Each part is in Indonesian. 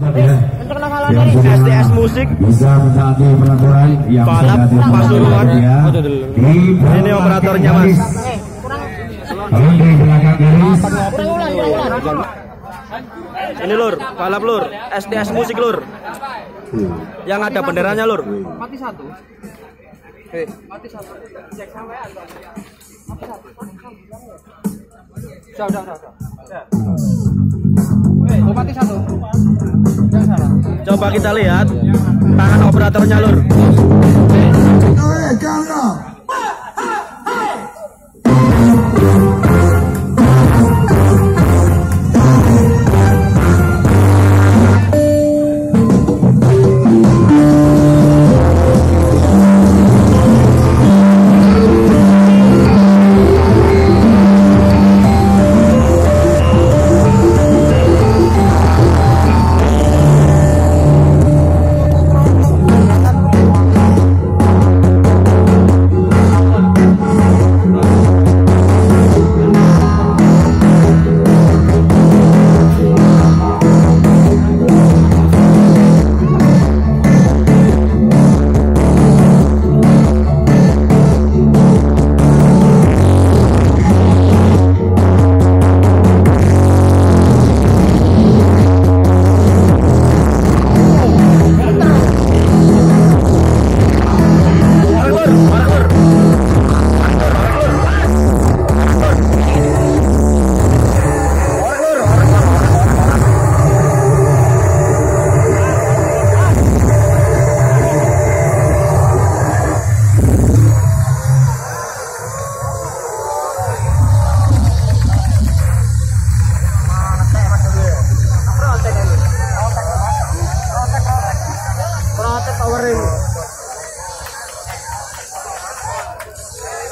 STS Musik bisa mentaati peraturan yang Balap sudah ditetapkan Pasuruan. Ini operatornya, Mas. garis. Tolong di belakang garis. Ini lur, balap lur, STS Musik lur. Yang ada benderanya lur. Mati satu. Mati satu. Cek sampean. Mati satu. Sudah, sudah, sudah. Coba kita lihat tangan operatornya lur.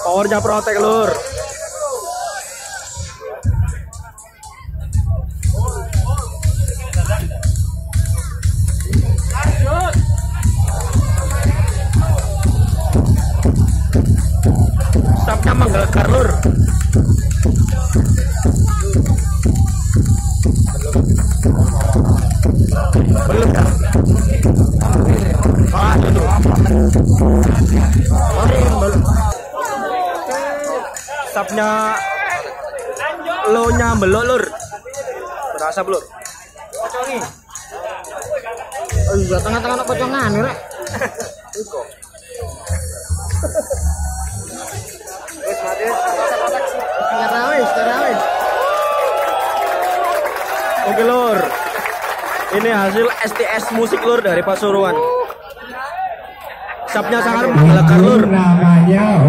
Powernya protek lur. Stopnya menggelegar lur. Belum ya? Ah, itu. Stopnya lo nya belok lur. Berasa belum? Pocongi. Oh iya, tengah-tengah nak pocongan rek. Iko. Wis mati. Oke lur. Ini hasil STS musik lur dari Pasuruan. Sapnya sangat menggelegar lur. Namanya